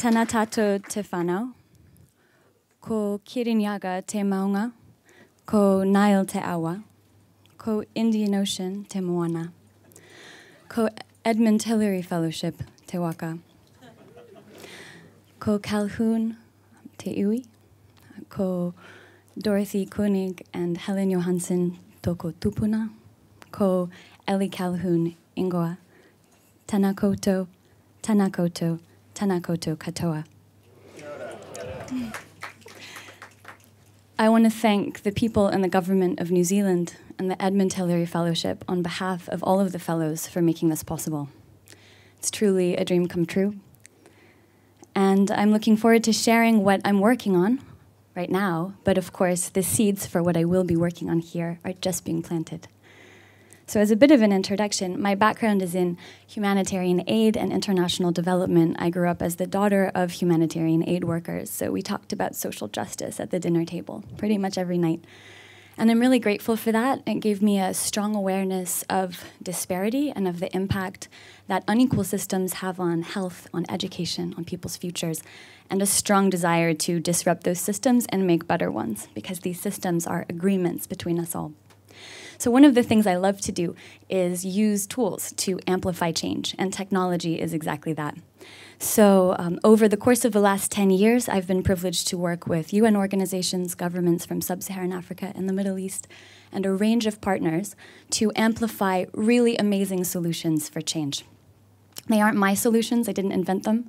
Tana tatou te whanau. Ko Kirinyaga te maunga. Ko Nile te awa. Ko Indian Ocean te moana. Ko Edmund Hillary Fellowship te waka. Ko Calhoun te iwi. Ko Dorothy Koenig and Helen Johansson toko tupuna. Ko Elie Calhoun ingoa. Tana koutou, tana koutou, tana koutou katoa. I want to thank the people and the government of New Zealand and the Edmund Hillary Fellowship on behalf of all of the fellows for making this possible. It's truly a dream come true. And I'm looking forward to sharing what I'm working on right now, but of course, the seeds for what I will be working on here are just being planted. So, as a bit of an introduction, my background is in humanitarian aid and international development. I grew up as the daughter of humanitarian aid workers, so we talked about social justice at the dinner table pretty much every night. And I'm really grateful for that. It gave me a strong awareness of disparity and of the impact that unequal systems have on health, on education, on people's futures, and a strong desire to disrupt those systems and make better ones, because these systems are agreements between us all. So, one of the things I love to do is use tools to amplify change, and technology is exactly that. So, um, over the course of the last 10 years, I've been privileged to work with UN organizations, governments from sub Saharan Africa and the Middle East, and a range of partners to amplify really amazing solutions for change. They aren't my solutions, I didn't invent them,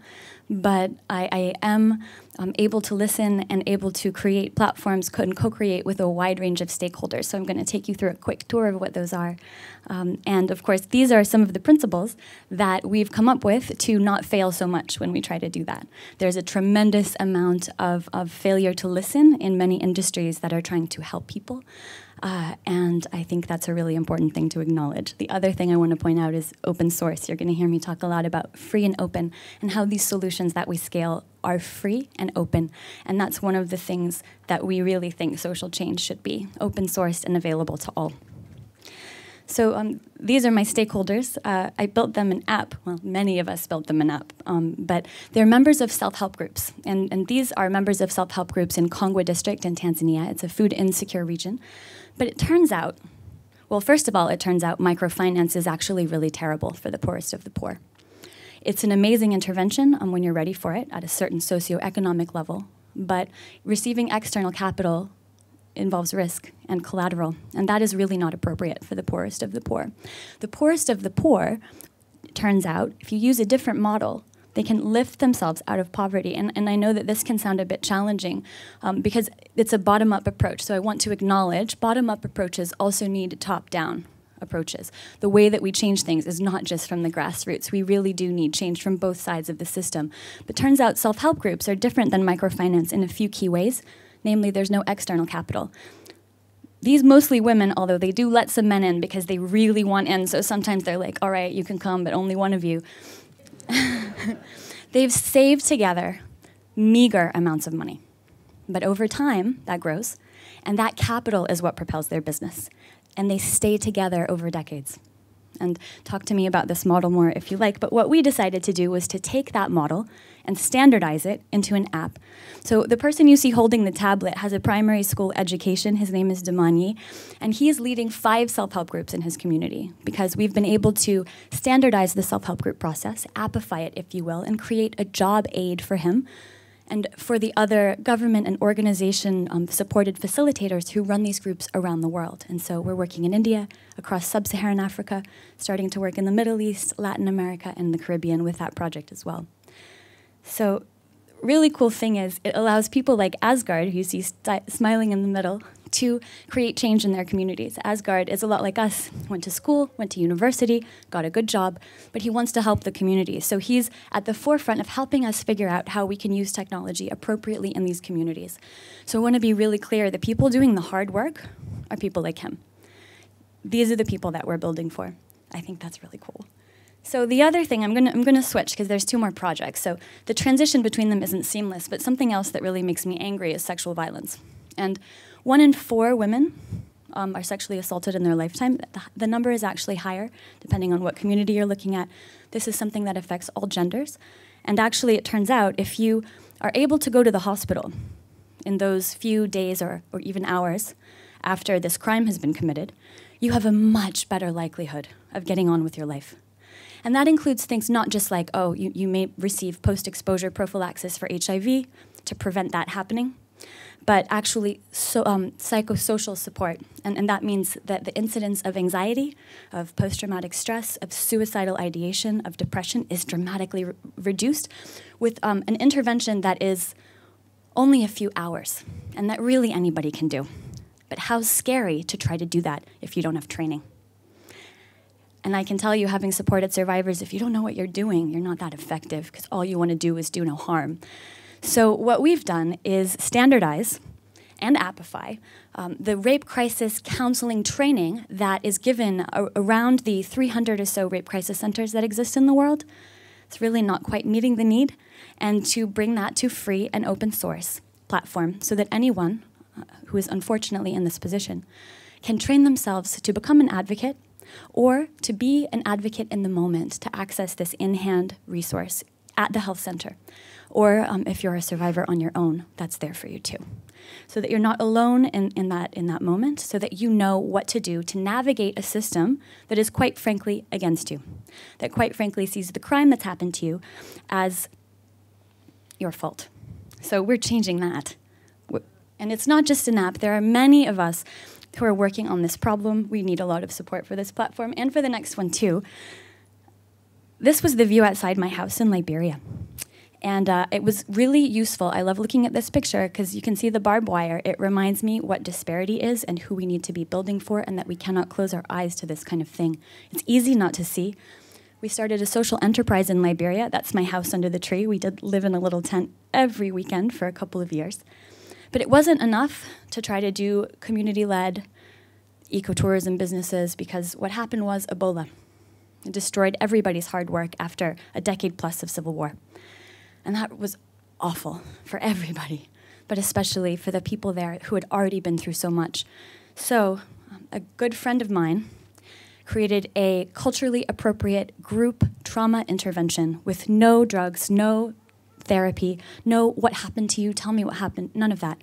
but I, I am um, able to listen and able to create platforms and co create with a wide range of stakeholders. So I'm going to take you through a quick tour of what those are. Um, and of course, these are some of the principles that we've come up with to not fail so much when we try to do that. There's a tremendous amount of, of failure to listen in many industries that are trying to help people. Uh, and I think that's a really important thing to acknowledge. The other thing I want to point out is open source. You're going to hear me talk a lot about free and open and how these solutions that we scale are free and open. And that's one of the things that we really think social change should be open sourced and available to all. So um, these are my stakeholders. Uh, I built them an app. Well, many of us built them an app, um, but they're members of self-help groups, and, and these are members of self-help groups in Kongwa District in Tanzania. It's a food insecure region, but it turns out, well, first of all, it turns out microfinance is actually really terrible for the poorest of the poor. It's an amazing intervention um, when you're ready for it at a certain socioeconomic level, but receiving external capital involves risk and collateral, and that is really not appropriate for the poorest of the poor. The poorest of the poor, turns out, if you use a different model, they can lift themselves out of poverty. And, and I know that this can sound a bit challenging um, because it's a bottom up approach. So I want to acknowledge bottom up approaches also need top down approaches. The way that we change things is not just from the grassroots. We really do need change from both sides of the system. But turns out self help groups are different than microfinance in a few key ways. Namely, there's no external capital. These mostly women, although they do let some men in because they really want in, so sometimes they're like, all right, you can come, but only one of you. They've saved together meager amounts of money. But over time, that grows, and that capital is what propels their business. And they stay together over decades. And talk to me about this model more if you like. But what we decided to do was to take that model and standardize it into an app. So the person you see holding the tablet has a primary school education. His name is Demanyi, and he is leading five self-help groups in his community because we've been able to standardize the self-help group process, appify it, if you will, and create a job aid for him and for the other government and organization um, supported facilitators who run these groups around the world. And so we're working in India, across sub Saharan Africa, starting to work in the Middle East, Latin America, and the Caribbean with that project as well. So really cool thing is it allows people like Asgard, who you see smiling in the middle, to create change in their communities. Asgard is a lot like us. Went to school, went to university, got a good job, but he wants to help the community. So he's at the forefront of helping us figure out how we can use technology appropriately in these communities. So I want to be really clear, the people doing the hard work are people like him. These are the people that we're building for. I think that's really cool. So the other thing, I'm gonna I'm gonna switch because there's two more projects. So the transition between them isn't seamless, but something else that really makes me angry is sexual violence. And one in four women um, are sexually assaulted in their lifetime. The, the number is actually higher, depending on what community you're looking at. This is something that affects all genders. And actually, it turns out if you are able to go to the hospital in those few days or, or even hours after this crime has been committed, you have a much better likelihood of getting on with your life. And that includes things not just like, oh, you, you may receive post exposure prophylaxis for HIV to prevent that happening, but actually so, um, psychosocial support. And, and that means that the incidence of anxiety, of post traumatic stress, of suicidal ideation, of depression is dramatically re- reduced with um, an intervention that is only a few hours and that really anybody can do. But how scary to try to do that if you don't have training. And I can tell you, having supported survivors, if you don't know what you're doing, you're not that effective because all you want to do is do no harm. So, what we've done is standardize and Appify um, the rape crisis counseling training that is given around the 300 or so rape crisis centers that exist in the world. It's really not quite meeting the need, and to bring that to free and open source platform so that anyone uh, who is unfortunately in this position can train themselves to become an advocate or to be an advocate in the moment to access this in hand resource at the health center. Or um, if you're a survivor on your own, that's there for you too. So that you're not alone in, in, that, in that moment, so that you know what to do to navigate a system that is quite frankly against you, that quite frankly sees the crime that's happened to you as your fault. So we're changing that. And it's not just an app, there are many of us who are working on this problem. We need a lot of support for this platform and for the next one too. This was the view outside my house in Liberia. And uh, it was really useful. I love looking at this picture because you can see the barbed wire. It reminds me what disparity is and who we need to be building for, and that we cannot close our eyes to this kind of thing. It's easy not to see. We started a social enterprise in Liberia. That's my house under the tree. We did live in a little tent every weekend for a couple of years. But it wasn't enough to try to do community led ecotourism businesses because what happened was Ebola. It destroyed everybody's hard work after a decade plus of civil war. And that was awful for everybody, but especially for the people there who had already been through so much. So, um, a good friend of mine created a culturally appropriate group trauma intervention with no drugs, no therapy, no what happened to you, tell me what happened, none of that.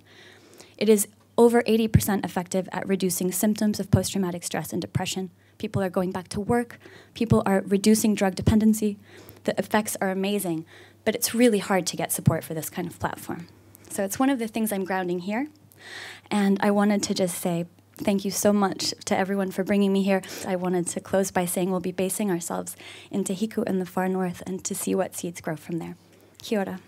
It is over 80% effective at reducing symptoms of post traumatic stress and depression. People are going back to work, people are reducing drug dependency. The effects are amazing, but it's really hard to get support for this kind of platform. So it's one of the things I'm grounding here. And I wanted to just say thank you so much to everyone for bringing me here. I wanted to close by saying we'll be basing ourselves in Te Hiku in the far north and to see what seeds grow from there. Kia ora.